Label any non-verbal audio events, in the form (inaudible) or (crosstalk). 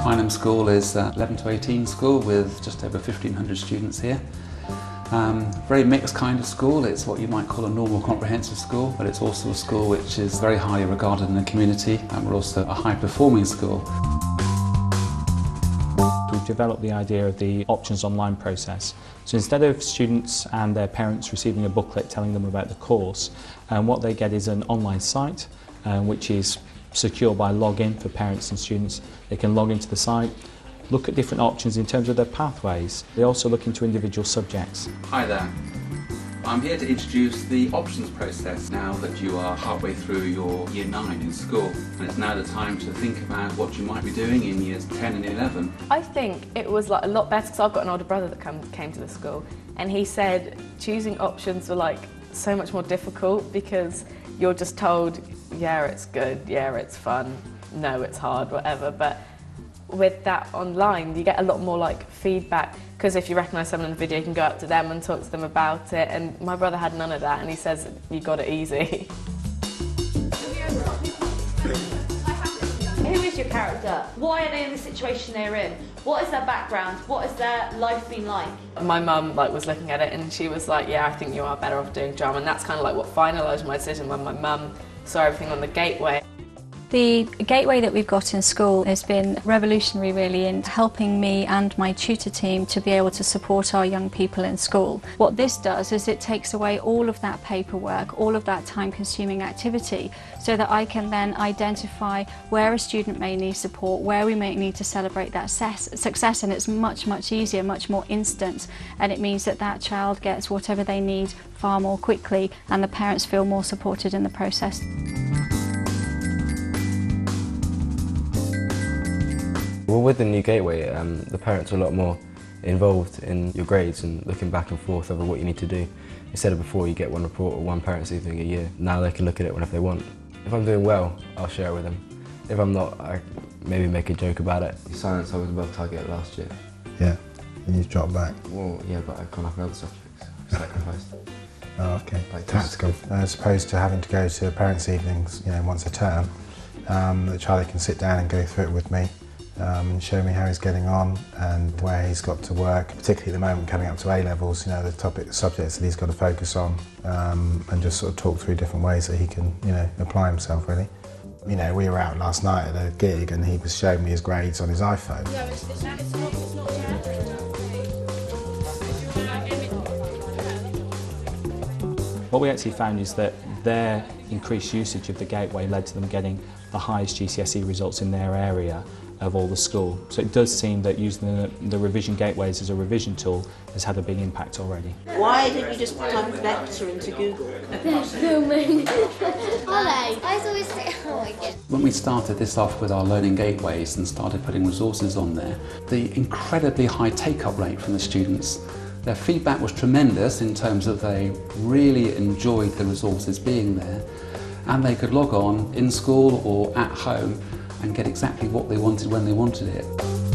Twynham School is uh, 11 to 18 school with just over 1500 students here. Um, very mixed kind of school. It's what you might call a normal comprehensive school, but it's also a school which is very highly regarded in the community and we're also a high performing school. We've developed the idea of the options online process. So instead of students and their parents receiving a booklet telling them about the course, um, what they get is an online site um, which is secure by login for parents and students. They can log into the site, look at different options in terms of their pathways. They also look into individual subjects. Hi there. I'm here to introduce the options process now that you are halfway through your year 9 in school and it's now the time to think about what you might be doing in years 10 and 11. I think it was like a lot better because I've got an older brother that come, came to the school and he said choosing options were like so much more difficult because you're just told yeah it's good, yeah it's fun, no it's hard, whatever but with that online you get a lot more like feedback because if you recognise someone in the video you can go up to them and talk to them about it and my brother had none of that and he says you got it easy. (laughs) your character? Why are they in the situation they're in? What is their background? What has their life been like? My mum like was looking at it and she was like yeah I think you are better off doing drama and that's kind of like what finalised my decision when my mum saw everything on the gateway. The gateway that we've got in school has been revolutionary really in helping me and my tutor team to be able to support our young people in school. What this does is it takes away all of that paperwork, all of that time consuming activity so that I can then identify where a student may need support, where we may need to celebrate that success and it's much much easier, much more instant and it means that that child gets whatever they need far more quickly and the parents feel more supported in the process. Well, with the new gateway, um, the parents are a lot more involved in your grades and looking back and forth over what you need to do. Instead of before you get one report or one parent's evening a year, now they can look at it whenever they want. If I'm doing well, I'll share it with them. If I'm not, I maybe make a joke about it. Science, I was above target last year. Yeah, and you've dropped back. Well, yeah, but I've gone up in other subjects. Sacrificed. (laughs) Oh, okay. Like Tactical. As opposed to having to go to parents' evenings, you know, once a term, um, that Charlie can sit down and go through it with me um, and show me how he's getting on and where he's got to work, particularly at the moment coming up to A levels, you know, the topic subjects that he's got to focus on um, and just sort of talk through different ways that he can, you know, apply himself really. You know, we were out last night at a gig and he was showing me his grades on his iPhone. What we actually found is that their increased usage of the gateway led to them getting the highest GCSE results in their area of all the school. So it does seem that using the, the revision gateways as a revision tool has had a big impact already. Why didn't you just type Becta into Google? filming. Ollie, I always say, oh my god. When we started this off with our learning gateways and started putting resources on there, the incredibly high take-up rate from the students their feedback was tremendous in terms of they really enjoyed the resources being there and they could log on in school or at home and get exactly what they wanted when they wanted it.